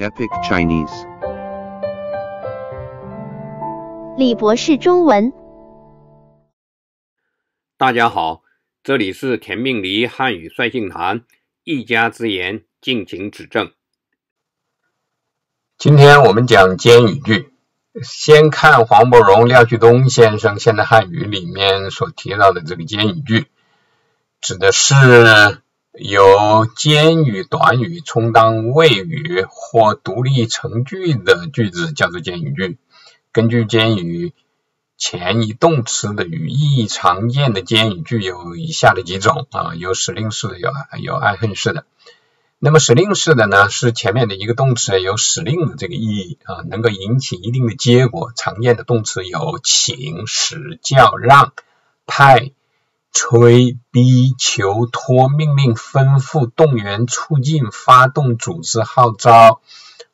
Epic Chinese. 李博士中文。大家好，这里是田命黎汉语率性谈，一家之言，敬请指正。今天我们讲简语句，先看黄伯荣、廖旭东先生现代汉语里面所提到的这个简语句，指的是由间语、短语充当谓语或独立成句的句子，叫做间语句。根据间语前一动词的语义，常见的间语句有以下的几种啊，有使令式的，有有爱恨式的。那么使令式的呢，是前面的一个动词有使令的这个意义啊，能够引起一定的结果。常见的动词有请、使、叫、让、派、催、逼、求、托、命令、吩咐、动员、促进、发动、组织、号召、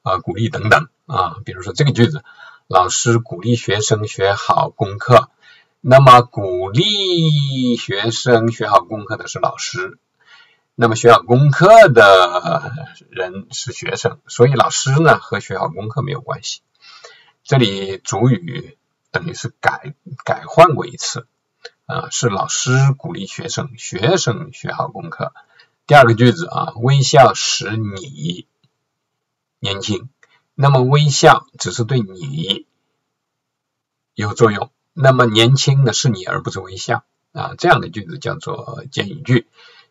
啊鼓励等等啊。比如说这个句子，老师鼓励学生学好功课。那么鼓励学生学好功课的是老师。那么学好功课的人是学生，所以老师呢和学好功课没有关系。这里主语等于是改改换过一次啊，是老师鼓励学生，学生学好功课。第二个句子啊，微笑使你年轻。那么微笑只是对你有作用，那么年轻的是你而不是微笑啊，这样的句子叫做简语句。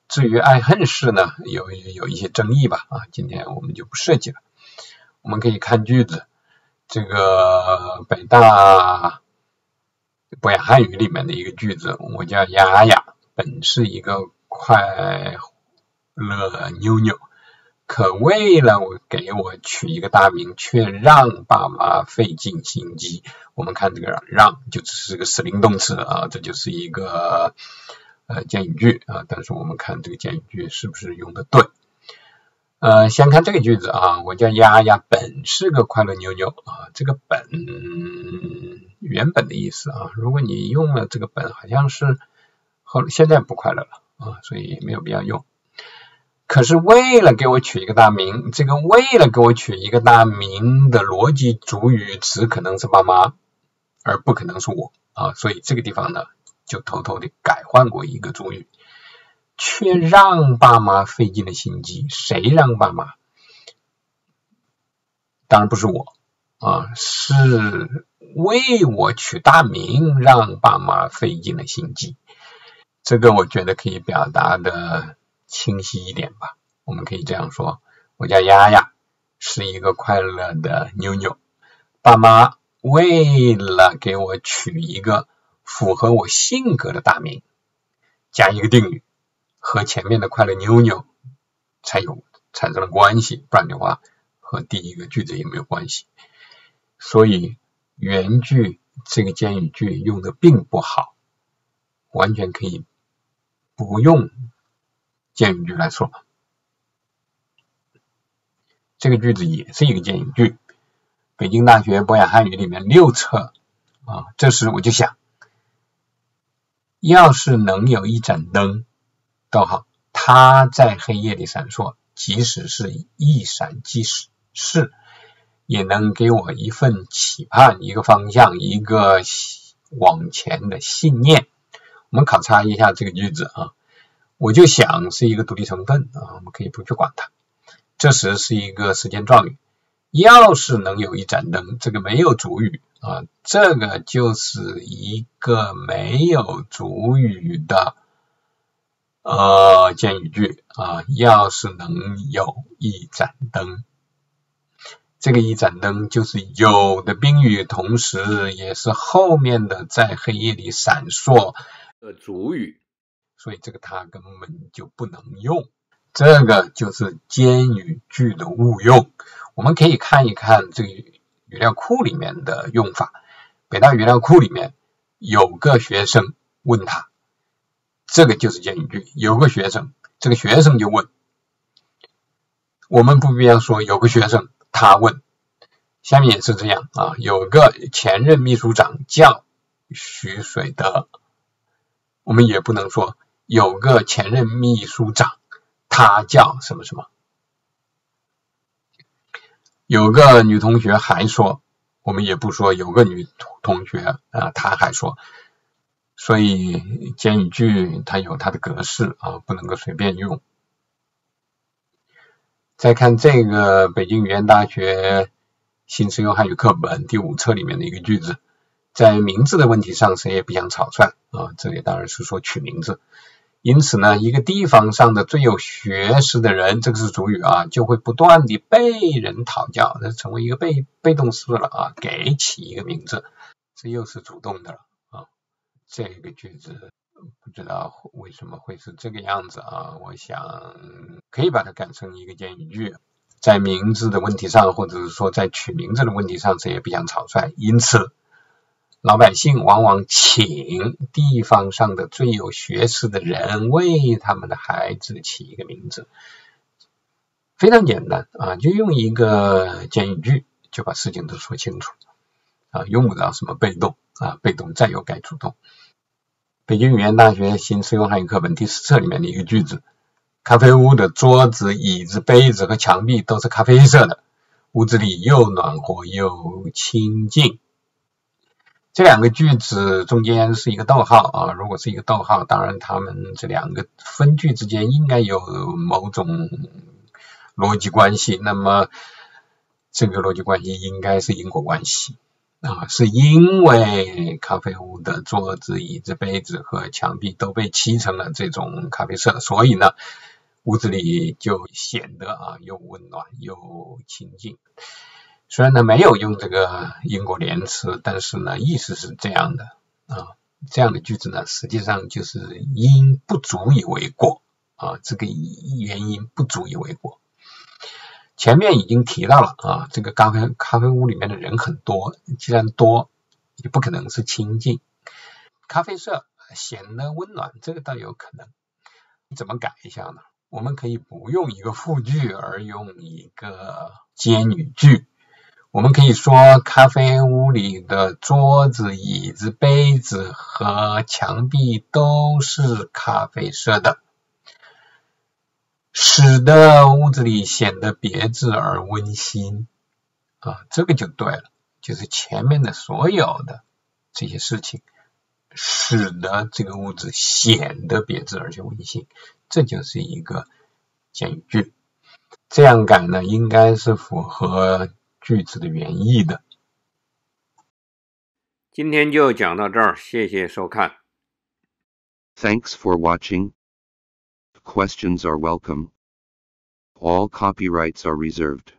至于爱恨事呢，有有一些争议吧啊，今天我们就不涉及了。我们可以看句子，这个北大博雅汉语里面的一个句子，我叫丫丫，本是一个快乐妞妞，可为了我给我取一个大名，却让爸妈费尽心机。我们看这个让就只是个使令动词啊，这就是一个。呃，简语句啊，但是我们看这个简语句是不是用的对？呃，先看这个句子啊，我叫丫丫，本是个快乐妞妞啊，这个本原本的意思啊，如果你用了这个本，好像是后现在不快乐了啊，所以没有必要用。可是为了给我取一个大名，这个为了给我取一个大名的逻辑主语只可能是爸妈，而不可能是我啊，所以这个地方呢。就偷偷的改换过一个主语，却让爸妈费尽了心机。谁让爸妈？当然不是我啊，是为我取大名，让爸妈费尽了心机。这个我觉得可以表达的清晰一点吧。我们可以这样说：我叫丫丫，是一个快乐的妞妞。爸妈为了给我取一个。符合我性格的大名，加一个定语，和前面的快乐妞妞才有产生了关系，不然的话和第一个句子也没有关系。所以原句这个简语句用的并不好，完全可以不用简语句来说。这个句子也是一个简语句，北京大学博雅汉语里面六册啊，这时我就想。要是能有一盏灯，逗号，它在黑夜里闪烁，即使是一闪即逝，也能给我一份期盼，一个方向，一个往前的信念。我们考察一下这个句子啊，我就想是一个独立成分啊，我们可以不去管它。这时是一个时间状语。要是能有一盏灯，这个没有主语啊，这个就是一个没有主语的呃简语句啊。要是能有一盏灯，这个一盏灯就是有的宾语，同时也是后面的在黑夜里闪烁的主语，所以这个它根本就不能用。这个就是间语句的误用。我们可以看一看这个语料库里面的用法。北大语料库里面有个学生问他，这个就是简语句。有个学生，这个学生就问，我们不必要说有个学生他问。下面也是这样啊，有个前任秘书长叫徐水德，我们也不能说有个前任秘书长他叫什么什么。有个女同学还说，我们也不说有个女同学啊，她还说，所以简语句它有它的格式啊，不能够随便用。再看这个北京语言大学新实用汉语课本第五册里面的一个句子，在名字的问题上，谁也不想草率啊，这里当然是说取名字。因此呢，一个地方上的最有学识的人，这个是主语啊，就会不断的被人讨教，那成为一个被被动式了啊，给起一个名字，这又是主动的了。这个句子不知道为什么会是这个样子啊？我想可以把它改成一个简语句，在名字的问题上，或者是说在取名字的问题上，谁也不想草率，因此。老百姓往往请地方上的最有学识的人为他们的孩子起一个名字，非常简单啊，就用一个简语句就把事情都说清楚啊，用不着什么被动啊，被动再有改主动。北京语言大学新实用汉语课本第四册里面的一个句子：咖啡屋的桌子、椅子、杯子和墙壁都是咖啡色的，屋子里又暖和又清静。这两个句子中间是一个逗号啊，如果是一个逗号，当然它们这两个分句之间应该有某种逻辑关系。那么这个逻辑关系应该是因果关系啊，是因为咖啡屋的桌子、椅子、杯子和墙壁都被漆成了这种咖啡色，所以呢，屋子里就显得啊又温暖又清静。虽然呢没有用这个因果连词，但是呢意思是这样的啊，这样的句子呢实际上就是因不足以为过啊，这个原因不足以为过。前面已经提到了啊，这个咖啡咖啡屋里面的人很多，既然多，也不可能是清静。咖啡色显得温暖，这个倒有可能。怎么改一下呢？我们可以不用一个复句，而用一个接语句。我们可以说，咖啡屋里的桌子、椅子、杯子和墙壁都是咖啡色的，使得屋子里显得别致而温馨。啊，这个就对了，就是前面的所有的这些事情，使得这个屋子显得别致而且温馨，这就是一个简句。这样改呢，应该是符合。句子的原意的。今天就讲到这儿，谢谢收看。Thanks for watching. Questions are welcome. All copyrights are reserved.